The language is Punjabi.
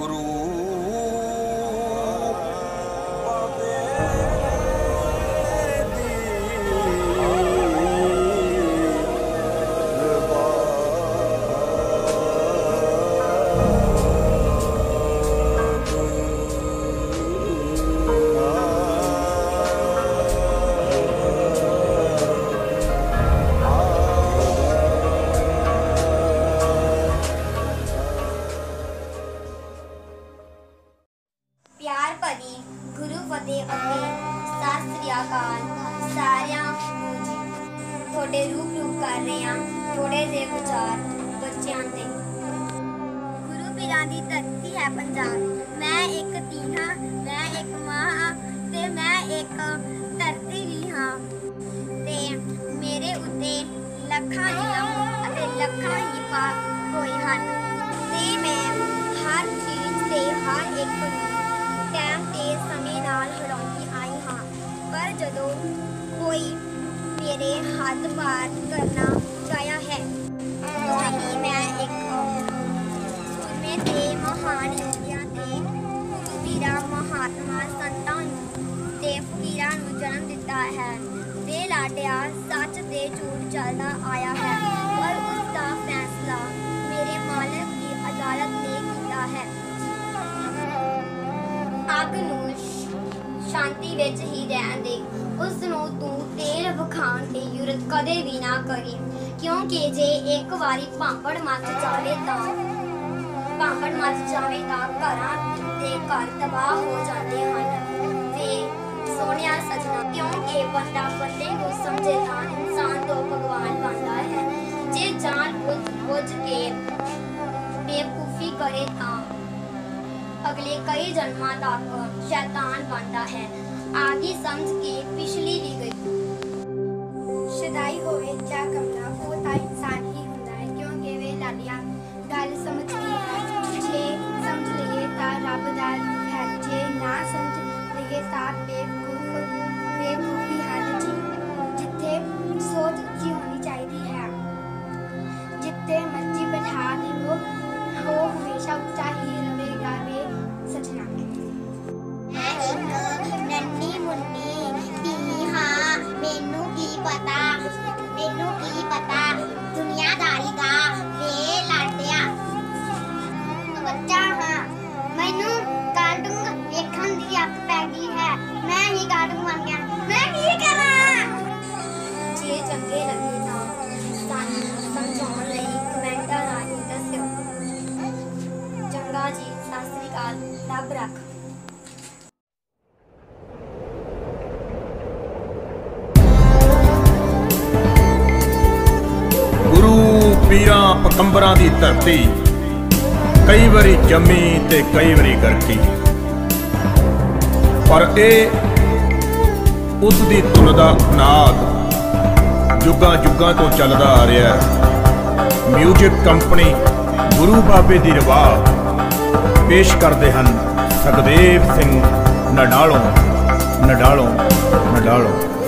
ਗੁਰੂ ਗੁਰੂ ਫਤਿਹ ਅਤੇ ਸਤਿ ਸ੍ਰੀ ਅਕਾਲ। ਸਾਰਿਆਂ ਨੂੰ ਜੀ ਤੁਹਾਡੇ ਰੂਪ ਰੂਪ ਕਰ ਰਹੇ ਹਾਂ ਥੋੜੇ ਜਿਹੇ ਵਿਚਾਰ ਬੱਚਿਆਂ ਤੇ। ਗੁਰੂ ਪੀਰਾਂ ਦੀ ਧਰਤੀ ਹੈ ਪੰਜਾਬ। ਮੈਂ ਇੱਕ ਧੀ ਹਾਂ ਮੈਂ ਇੱਕ ਮਾਂ ਹਾਂ ਤੇ ਮੈਂ ਇੱਕ ਧਰਤੀ ਵੀ ਹਾਂ। ਤੇ ਮੇਰੇ ਉੱਤੇ ਲੱਖਾਂ ਨਿਯਮ ਅਤੇ ਲੱਖਾਂ ਹੀ ਪਾਪ ਹੋਏ ਹਨ। ਤੇ ਮੈਂ ਹਰ ਚੀਜ਼ ਤੇ ਹਰ ਇੱਕ ਨੂੰ ਜਦੋਂ ਕੋਈ ਮੇਰੇ ਹੱਥ ਪਾਰ ਕਰਨਾ ਚਾਹਿਆ ਹੈ ਤਾਂ ਮੈਂ ਇੱਕ ਸੂਰਮੇ ਤੇ ਮਹਾਨ ਯੋਧਿਆਂ ਤੇ ਗੁਰੂ ਮਹਾਤਮਾ ਸੰਤਾਂ ਨੂੰ ਤੇ ਫਕੀਰਾਂ ਨੂੰ ਜਨਮ ਦਿੱਤਾ ਹੈ। ਦੇ ਲਾਡਿਆ ਸੱਚ ਤੇ ਝੂਠ ਚੱਲਦਾ ਆਇਆ ਹੈ, ਪਰ ਉਸ ਦਾ ਫੈਸਲਾ ਮੇਰੇ ਮਾਲਕ ਦੀ ਅਦਾਲਤ ਨੇ ਕੀਤਾ ਹੈ। ਅੱਗ ਨੂੰ ਸ਼ਾਂਤੀ ਵਿੱਚ ਹੀ ਰਹਿਣ ਦੇ। ਉਸ ਨੂੰ ਤੂੰ ਤੇਲ ਵਿਖਾਉਣ ਦੀ ਯੁਰਤ ਕਦੇ ਵੀ ਨਾ ਕਰੀ, ਕਿਉਂਕਿ ਜੇ ਇੱਕ ਵਾਰੀ ਭਾਂਪੜ ਮੱਚ ਜਾਵੇ ਤਾਂ ਭਾਂਪੜ ਮੱਚ ਜਾਵੇ ਤਾਂ ਘਰਾਂ ਦੇ ਘਰ ਤਬਾਹ ਹੋ ਜਾਂਦੇ ਹਨ। ਤੇ ਸੋਹਣਿਆ ਸਜਣਾ ਕਿਉਂਕਿ ਬੰਦਾ ਬੰਦੇ ਨੂੰ ਸਮਝੇ ਤਾਂ ਇਨਸਾਨ ਤੋਂ ਭਗਵਾਨ ਬਣਦਾ ਹੈ। ਜੇ ਜਾਣ ਬੁੱਝ ਬੁੱਝ ਕੇ ਬੇਵਕੂਫੀ ਕਰੇ ਤਾਂ ਅਗਲੇ ਕਈ ਜਨਮਾਂ ਤੱਕ ਸ਼ੈਤਾਨ ਬਣਦਾ ਹੈ। ਆਗੀ ਸਮਝ ਕੇ ਪਿਛਲੀ ਵੀ ਗਈ। ਸ਼ਦਾਈ ਹੋਵੇ ਪੀਰਾਂ ਪਕੰਬਰਾਂ ਦੀ ਧਰਤੀ। ਕਈ ਵਾਰੀ ਜੰਮੀ ਤੇ ਕਈ ਵਾਰੀ ਗਰਕੀ। ਪਰ ਇਹ ਉਸ ਦੀ ਧੁਨ ਦਾ ਨਾਦ ਜੁਗਾਂ ਜੁਗਾਂ ਤੋਂ ਚੱਲਦਾ ਆ ਰਿਹਾ ਹੈ। ਮਿਊਜ਼ਿਕ ਕੰਪਨੀ ਗੁਰੂ ਬਾਬੇ ਦੀ ਰਵਾਹ ਪੇਸ਼ ਕਰਦੇ ਹਨ ਸੁਖਦੇਵ ਸਿੰਘ ਨਡਾਲੋਂ। ਨਡਾਲੋਂ ਨਡਾਲੋਂ।